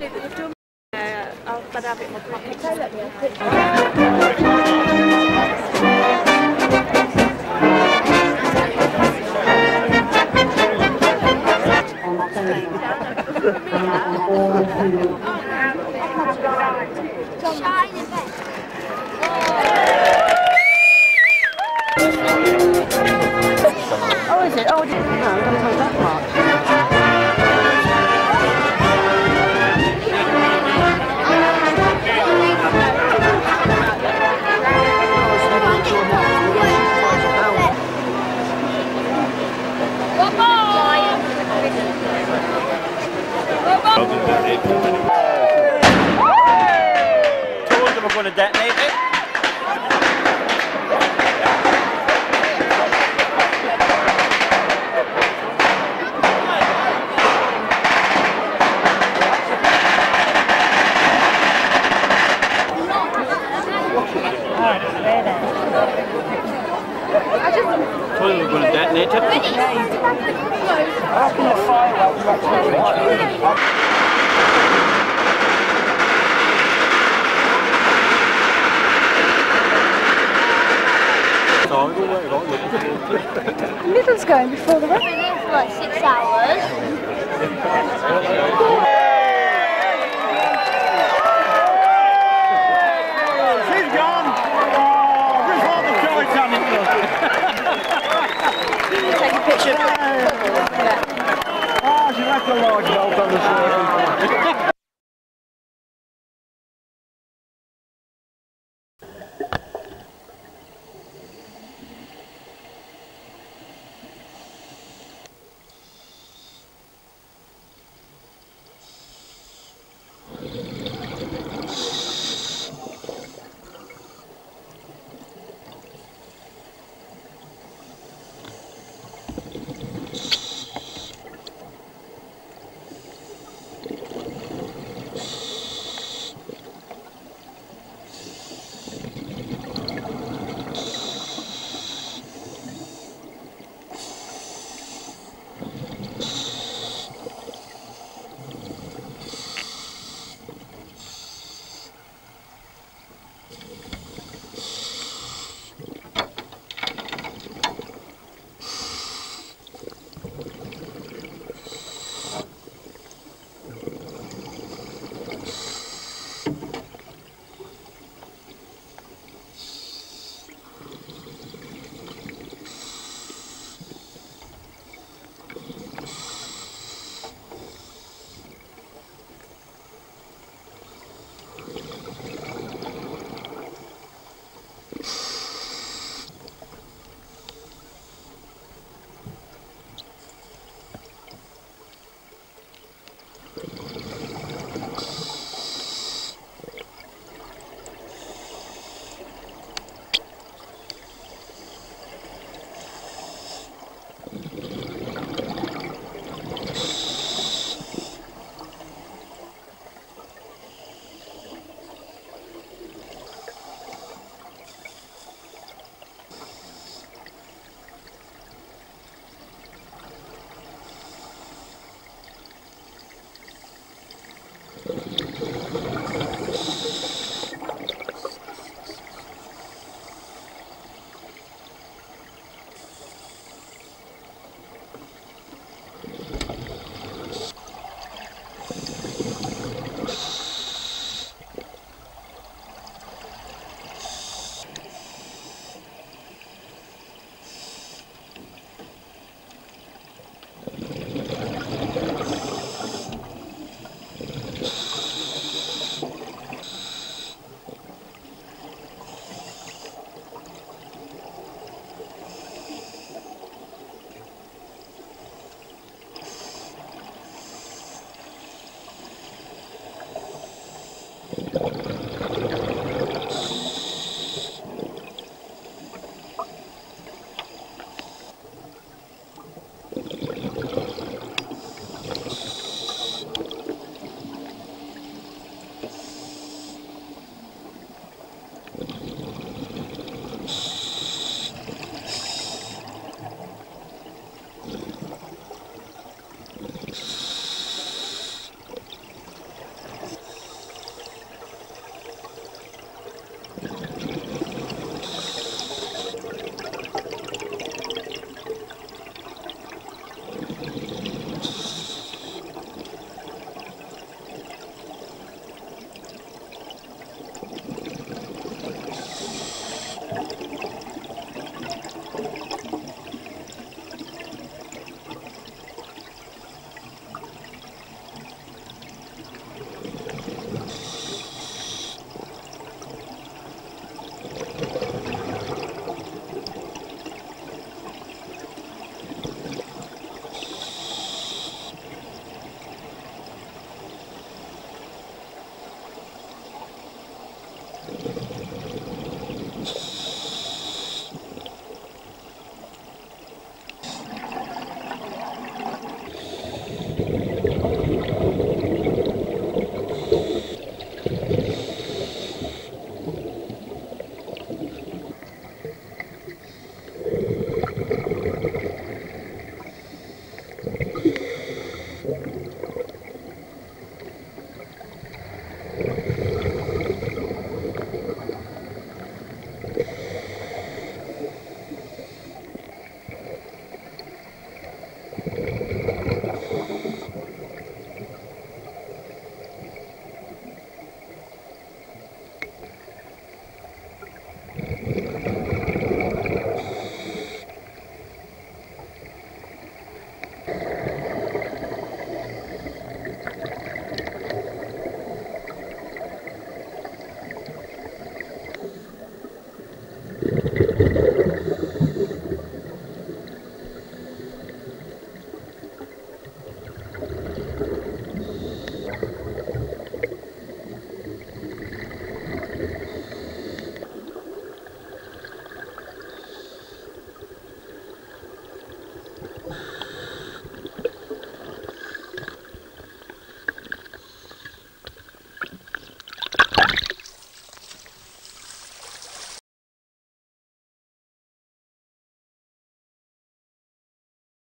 I'll better have it in my pocket. Oh, is it? Oh, I didn't know. I don't know that Toilet was going to detonate it. Middle's going before the rain. We've got six hours.